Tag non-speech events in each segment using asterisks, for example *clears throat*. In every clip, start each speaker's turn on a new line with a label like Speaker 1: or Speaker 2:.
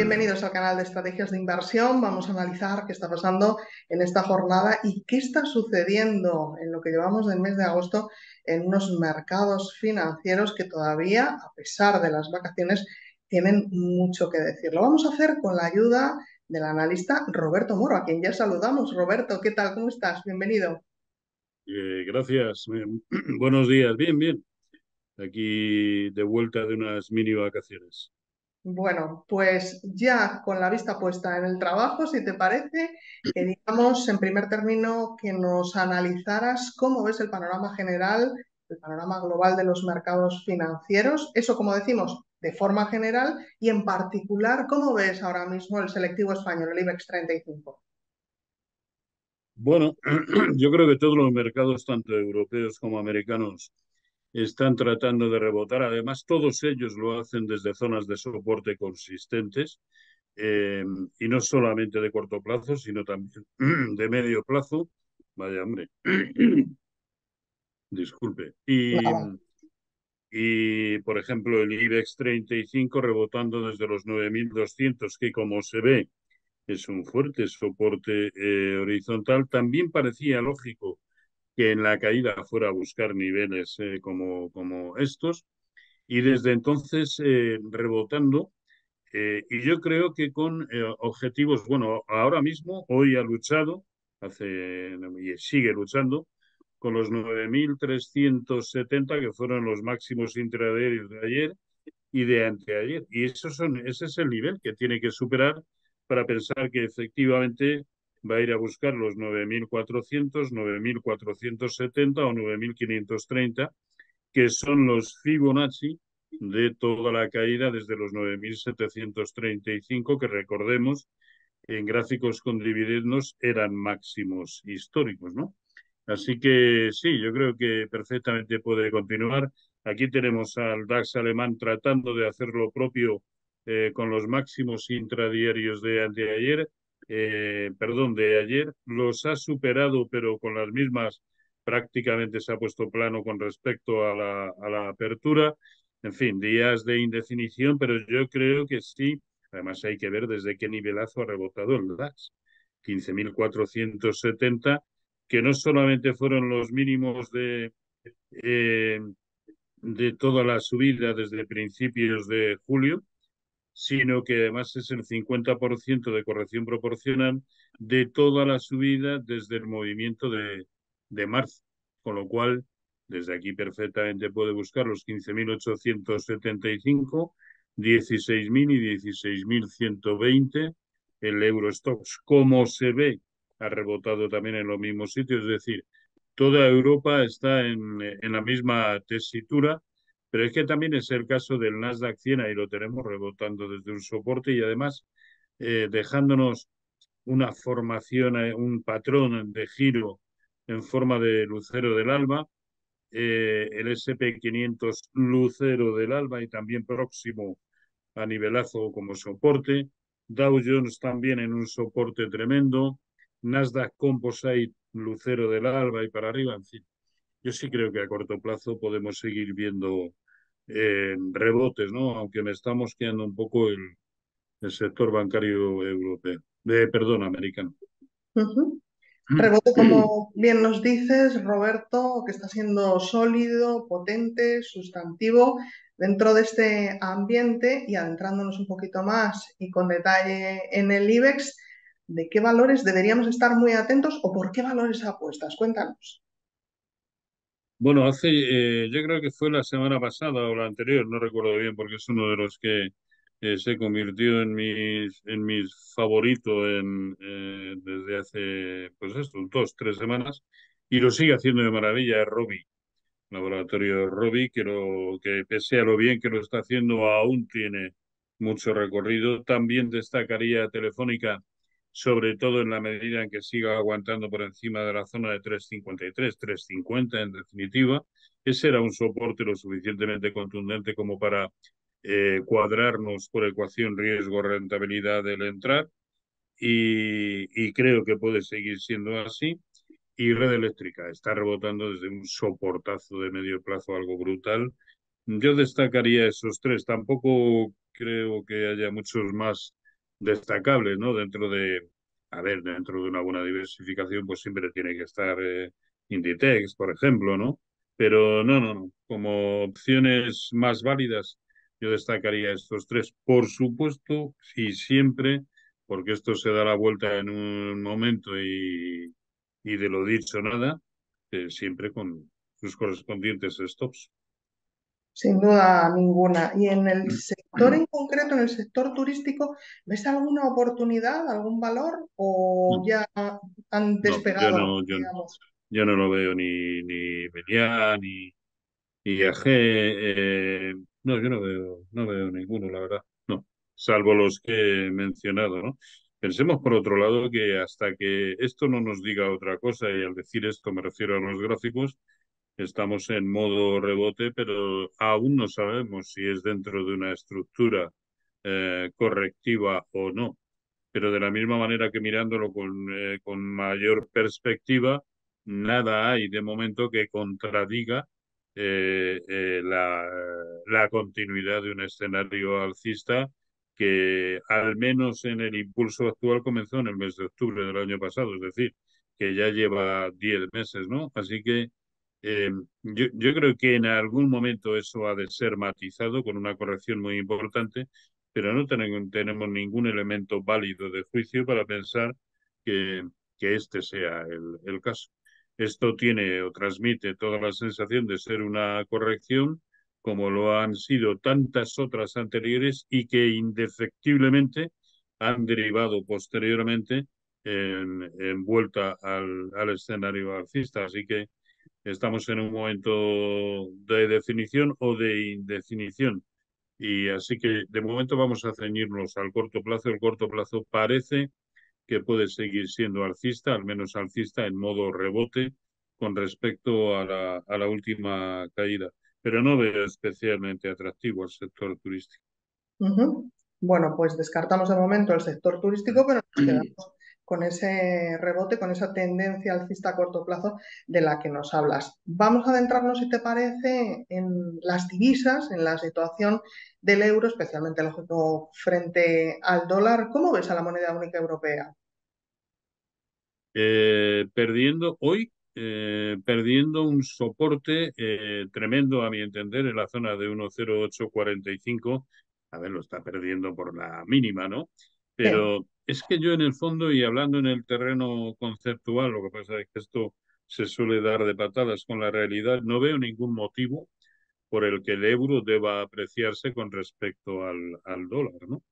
Speaker 1: Bienvenidos al canal de Estrategias de Inversión. Vamos a analizar qué está pasando en esta jornada y qué está sucediendo en lo que llevamos del mes de agosto en unos mercados financieros que todavía, a pesar de las vacaciones, tienen mucho que decir. Lo vamos a hacer con la ayuda del analista Roberto Moro, a quien ya saludamos. Roberto, ¿qué tal? ¿Cómo estás? Bienvenido.
Speaker 2: Eh, gracias. *clears throat* Buenos días. Bien, bien. Aquí de vuelta de unas mini vacaciones.
Speaker 1: Bueno, pues ya con la vista puesta en el trabajo, si te parece, queríamos en primer término que nos analizaras cómo ves el panorama general, el panorama global de los mercados financieros, eso como decimos, de forma general y en particular, ¿cómo ves ahora mismo el selectivo español, el IBEX 35?
Speaker 2: Bueno, *clears throat* yo creo que todos los mercados, tanto europeos como americanos, están tratando de rebotar. Además, todos ellos lo hacen desde zonas de soporte consistentes eh, y no solamente de corto plazo, sino también *clears throat* de medio plazo. Vaya, hombre. *clears throat* Disculpe. Y, y, por ejemplo, el IBEX 35 rebotando desde los 9.200, que como se ve es un fuerte soporte eh, horizontal, también parecía lógico que en la caída fuera a buscar niveles eh, como, como estos y desde entonces eh, rebotando. Eh, y yo creo que con objetivos, bueno, ahora mismo, hoy ha luchado, hace, y sigue luchando, con los 9.370 que fueron los máximos intraday de ayer y de anteayer. Y esos son, ese es el nivel que tiene que superar para pensar que efectivamente va a ir a buscar los 9.400, 9.470 o 9.530, que son los Fibonacci de toda la caída desde los 9.735, que recordemos, en gráficos con dividendos eran máximos históricos, ¿no? Así que sí, yo creo que perfectamente puede continuar. Aquí tenemos al DAX alemán tratando de hacer lo propio eh, con los máximos intradiarios de anteayer eh, perdón, de ayer, los ha superado, pero con las mismas, prácticamente se ha puesto plano con respecto a la, apertura. En fin, días de indefinición, pero yo creo que sí. Además, hay que ver desde qué nivelazo ha rebotado el DAX. 15.470, que no solamente fueron los mínimos de, eh, de toda la subida desde principios de julio, sino que además es el 50% de corrección proporcional de toda la subida desde el movimiento de, de marzo, con lo cual desde aquí perfectamente puede buscar los 15.875, 16.000 y 16.120. El Eurostox, como se ve, ha rebotado también en los mismos sitios, es decir, toda Europa está en, en la misma tesitura pero es que también es el caso del Nasdaq 100, ahí lo tenemos rebotando desde un soporte y además eh, dejándonos una formación, eh, un patrón de giro en forma de lucero del alba, eh, el SP500 lucero del alba y también próximo a nivelazo como soporte, Dow Jones también en un soporte tremendo, Nasdaq Composite lucero del alba y para arriba, en fin. Yo sí creo que a corto plazo podemos seguir viendo eh, rebotes, ¿no? Aunque me está mosqueando un poco el, el sector bancario europeo, de, perdón, americano.
Speaker 1: Rebote, como bien nos dices, Roberto, que está siendo sólido, potente, sustantivo dentro de este ambiente y adentrándonos un poquito más y con detalle en el IBEX, ¿de qué valores deberíamos estar muy atentos o por qué valores apuestas? Cuéntanos.
Speaker 2: Bueno, hace, eh, yo creo que fue la semana pasada o la anterior, no recuerdo bien, porque es uno de los que eh, se convirtió en mis, en mis favoritos en, eh, desde hace, pues esto, dos, tres semanas, y lo sigue haciendo de maravilla, es Robi, laboratorio Robi, que, lo, que pese a lo bien que lo está haciendo, aún tiene mucho recorrido. También destacaría Telefónica sobre todo en la medida en que siga aguantando por encima de la zona de 353, 350 en definitiva. Ese era un soporte lo suficientemente contundente como para eh, cuadrarnos por ecuación riesgo-rentabilidad del entrar y, y creo que puede seguir siendo así. Y red eléctrica está rebotando desde un soportazo de medio plazo algo brutal. Yo destacaría esos tres. Tampoco creo que haya muchos más destacables, ¿no? Dentro de, a ver, dentro de una buena diversificación, pues siempre tiene que estar eh, Inditex, por ejemplo, ¿no? Pero no, no, no. Como opciones más válidas, yo destacaría estos tres. Por supuesto, y siempre, porque esto se da la vuelta en un momento y, y de lo dicho nada, eh, siempre con sus correspondientes stops.
Speaker 1: Sin duda ninguna. ¿Y en el sector en concreto, en el sector turístico, ves alguna oportunidad, algún valor o ya han despegado?
Speaker 2: No, yo, no, yo, no, lo veo ni, ni Meliá, ni, IAG. Eh, no, yo no veo, no veo ninguno, la verdad. No, salvo los que he mencionado, ¿no? Pensemos por otro lado que hasta que esto no nos diga otra cosa, y al decir esto me refiero a los gráficos, estamos en modo rebote, pero aún no sabemos si es dentro de una estructura eh, correctiva o no. Pero de la misma manera que mirándolo con, eh, con mayor perspectiva, nada hay de momento que contradiga eh, la, la continuidad de un escenario alcista que al menos en el impulso actual comenzó en el mes de octubre del año pasado, es decir, que ya lleva 10 meses, ¿no? Así que eh, yo, yo, creo que en algún momento eso ha de ser matizado con una corrección muy importante, pero no tenemos, ningún elemento válido de juicio para pensar que, que este sea el, el caso. Esto tiene o transmite toda la sensación de ser una corrección, como lo han sido tantas otras anteriores y que indefectiblemente han derivado posteriormente en, vuelta al, al escenario alcista. Así que estamos en un momento de definición o de indefinición. Y así que de momento vamos a ceñirnos al corto plazo. El corto plazo parece que puede seguir siendo alcista, al menos alcista en modo rebote con respecto a la, a la última caída. Pero no veo especialmente atractivo al sector turístico.
Speaker 1: Bueno, pues descartamos de momento el sector turístico, pero nos *clears throat* quedamos con ese rebote, con esa tendencia alcista a corto plazo de la que nos hablas. Vamos a adentrarnos, si te parece, en las divisas, en la situación del euro, especialmente lógico frente al dólar. ¿Cómo ves a la moneda única europea?
Speaker 2: Eh, perdiendo hoy, eh, perdiendo un soporte eh, tremendo, a mi entender, en la zona de 1.0845. A ver, lo está perdiendo por la mínima, ¿no? Pero es que yo en el fondo y hablando en el terreno conceptual, lo que pasa es que esto se suele dar de patadas con la realidad, no veo ningún motivo por el que el euro deba apreciarse con respecto al, al dólar, ¿no?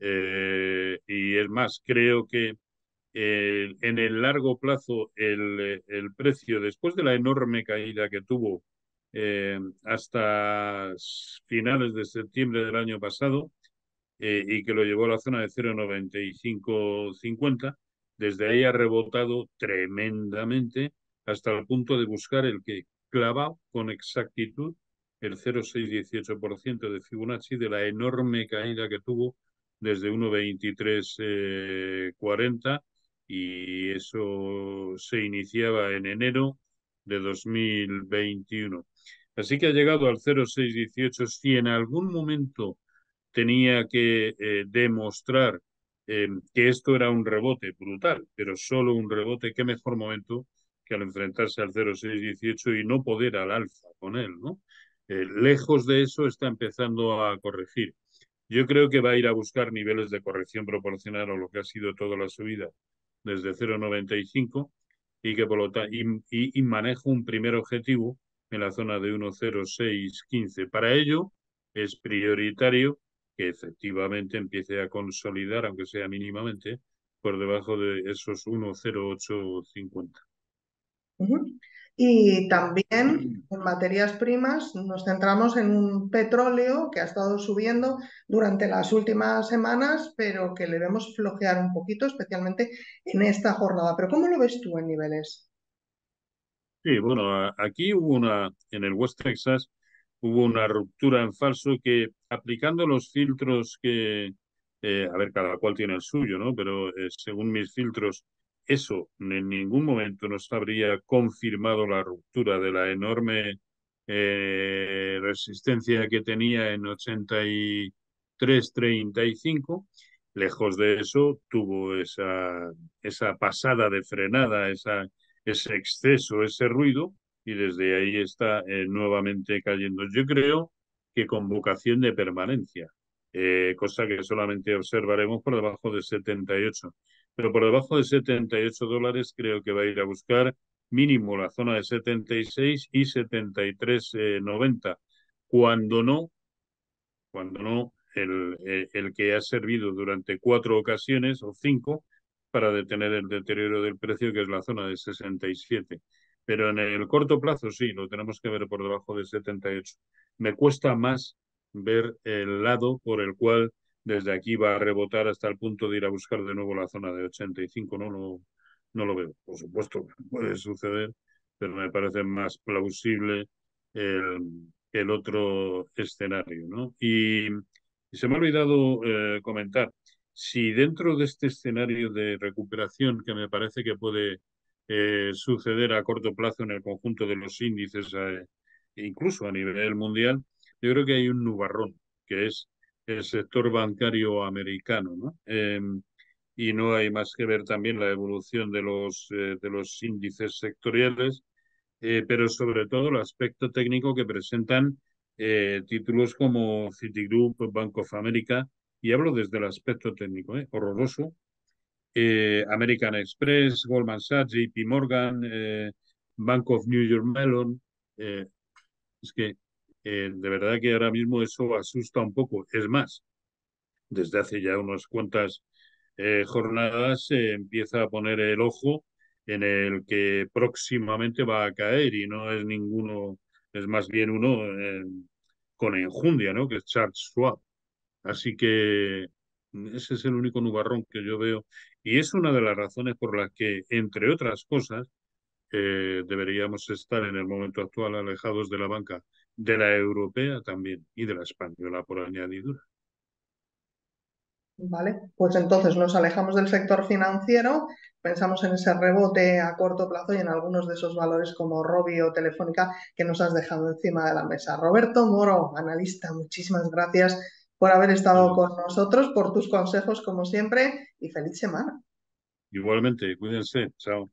Speaker 2: Eh, y es más, creo que eh, en el largo plazo el, el, precio, después de la enorme caída que tuvo eh, hasta finales de septiembre del año pasado, eh, y que lo llevó a la zona de 0,9550. Desde ahí ha rebotado tremendamente hasta el punto de buscar el que clava con exactitud el 0,618% de Fibonacci de la enorme caída que tuvo desde 1,2340 eh, y eso se iniciaba en enero de 2021. Así que ha llegado al 0,618. Si en algún momento tenía que eh, demostrar eh, que esto era un rebote brutal, pero solo un rebote, qué mejor momento que al enfrentarse al 0,618 y no poder al alza con él, ¿no? Eh, lejos de eso está empezando a corregir. Yo creo que va a ir a buscar niveles de corrección proporcional a lo que ha sido toda la subida desde 0,95 y que por lo tanto y, y, y manejo un primer objetivo en la zona de 1,0615. Para ello es prioritario que efectivamente empiece a consolidar, aunque sea mínimamente, por debajo de esos 1,0850.
Speaker 1: Y también en materias primas nos centramos en un petróleo que ha estado subiendo durante las últimas semanas, pero que le vemos flojear un poquito, especialmente en esta jornada. Pero ¿cómo lo ves tú en niveles?
Speaker 2: Sí, bueno, aquí hubo una, en el West Texas, hubo una ruptura en falso que aplicando los filtros que, eh, a ver, cada cual tiene el suyo, ¿no? Pero eh, según mis filtros, eso en ningún momento nos habría confirmado la ruptura de la enorme eh, resistencia que tenía en 83-35. Lejos de eso, tuvo esa, esa pasada de frenada, esa, ese exceso, ese ruido, y desde ahí está eh, nuevamente cayendo. Yo creo que con vocación de permanencia, eh, cosa que solamente observaremos por debajo de 78. Pero por debajo de 78 dólares creo que va a ir a buscar mínimo la zona de 76 y 73,90. Eh, cuando no, cuando no, el, eh, el, que ha servido durante cuatro ocasiones o cinco para detener el deterioro del precio, que es la zona de 67. Pero en el corto plazo sí, lo tenemos que ver por debajo de 78. Me cuesta más ver el lado por el cual desde aquí va a rebotar hasta el punto de ir a buscar de nuevo la zona de 85. No lo, no lo veo. Por supuesto, puede suceder, pero me parece más plausible el, el otro escenario. ¿no? Y, se me ha olvidado eh, comentar, si dentro de este escenario de recuperación que me parece que puede eh, suceder a corto plazo en el conjunto de los índices, eh, incluso a nivel mundial, yo creo que hay un nubarrón, que es el sector bancario americano, ¿no? Em, y no hay más que ver también la evolución de los, de los índices sectoriales eh, pero sobre todo el aspecto técnico que presentan eh, títulos como Citigroup, Bank of America, y hablo desde el aspecto técnico, ¿eh? American Express, Goldman Sachs, JP Morgan, Bank of New York Mellon. es que de verdad que ahora mismo eso asusta un poco. Es más, desde hace ya unas cuantas jornadas se empieza a poner el ojo en el que próximamente va a caer y no es ninguno, es más bien uno eh, con enjundia, ¿no? Que es Charles Schwab. Así que ese es el único nubarrón que yo veo y es una de las razones por las que, entre otras cosas, eh, deberíamos estar en el momento actual alejados de la banca, de la europea también y de la española por añadidura.
Speaker 1: Vale, pues entonces nos alejamos del sector financiero, pensamos en ese rebote a corto plazo y en algunos de esos valores como Robi o Telefónica que nos has dejado encima de la mesa. Roberto Moro, analista, muchísimas gracias por haber estado con nosotros, por tus consejos como siempre y feliz semana.
Speaker 2: Igualmente, cuídense, chao.